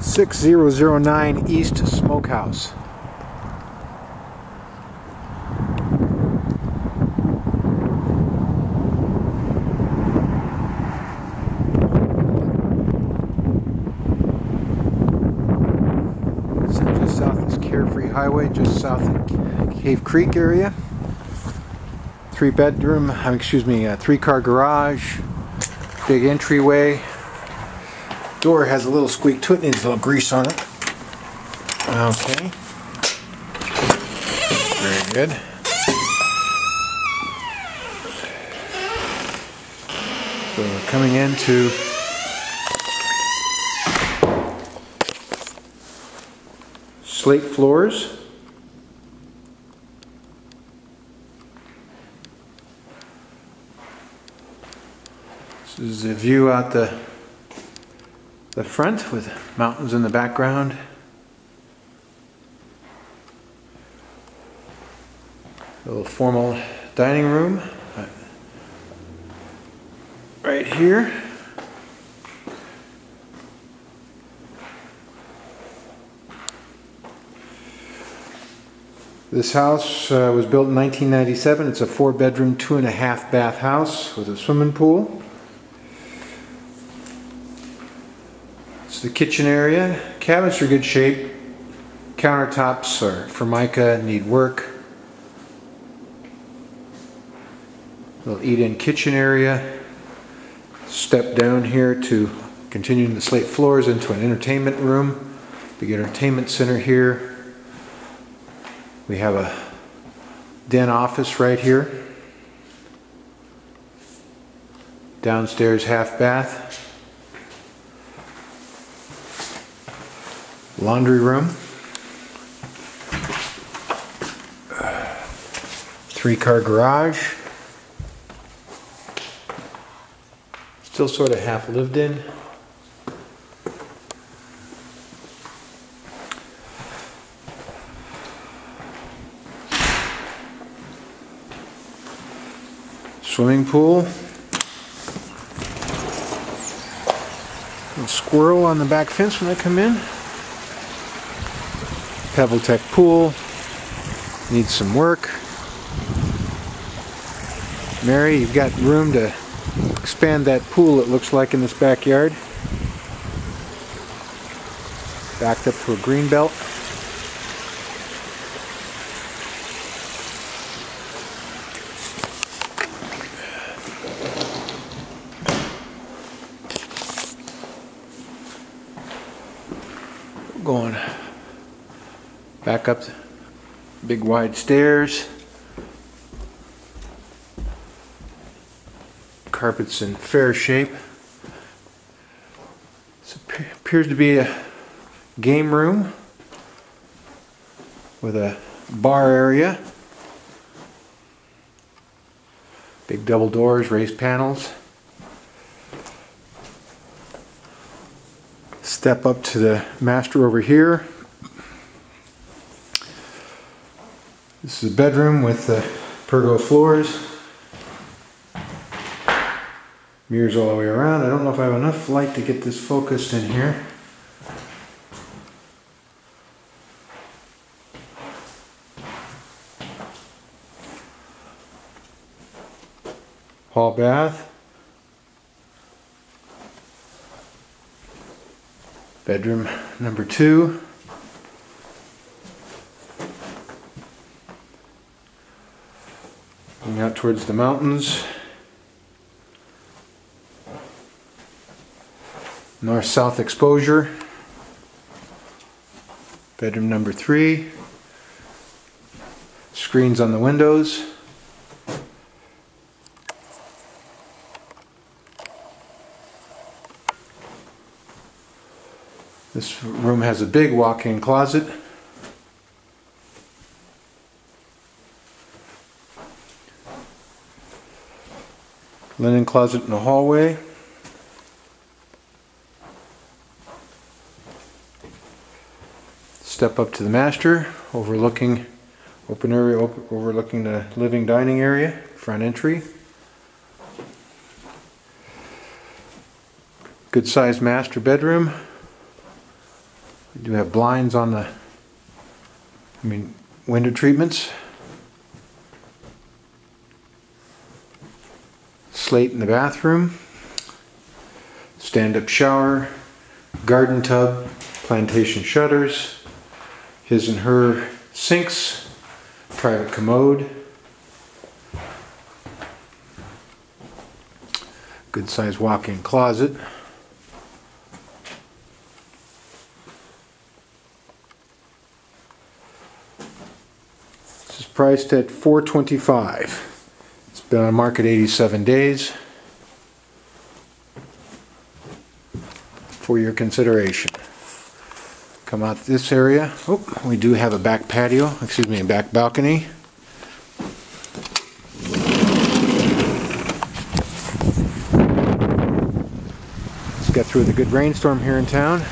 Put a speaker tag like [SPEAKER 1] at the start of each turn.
[SPEAKER 1] 6009 East Smokehouse. Just south is Carefree Highway, just south of Cave Creek area. Three bedroom, excuse me, a three car garage, big entryway. Door has a little squeak to it, needs a little grease on it. Okay. Very good. So we're coming into slate floors. This is a view out the the front with mountains in the background. A little formal dining room right here. This house uh, was built in 1997. It's a four bedroom, two and a half bath house with a swimming pool. The kitchen area. Cabinets are good shape. Countertops are formica, need work. Little eat-in kitchen area. Step down here to continuing the slate floors into an entertainment room. Big entertainment center here. We have a den office right here. Downstairs half bath. Laundry room. Three car garage. Still sort of half lived in. Swimming pool. A squirrel on the back fence when I come in. PebbleTec pool. Needs some work. Mary, you've got room to expand that pool it looks like in this backyard. Backed up to a green belt. Going back up big wide stairs. Carpets in fair shape. This appears to be a game room with a bar area. Big double doors, raised panels. Step up to the master over here. This is a bedroom with uh, the pergo floors. Mirrors all the way around. I don't know if I have enough light to get this focused in here. Hall bath. Bedroom number two. Looking out towards the mountains. North-south exposure. Bedroom number three. Screens on the windows. This room has a big walk-in closet. Linen closet in the hallway. Step up to the master, overlooking open area, overlooking the living dining area, front entry. Good sized master bedroom. We do have blinds on the, I mean, window treatments. Slate in the bathroom. Stand-up shower. Garden tub. Plantation shutters. His and her sinks. Private commode. Good sized walk-in closet. This is priced at 425. It's been on market 87 days. For your consideration. Come out this area. Oh, we do have a back patio, excuse me, a back balcony. Let's get through the good rainstorm here in town.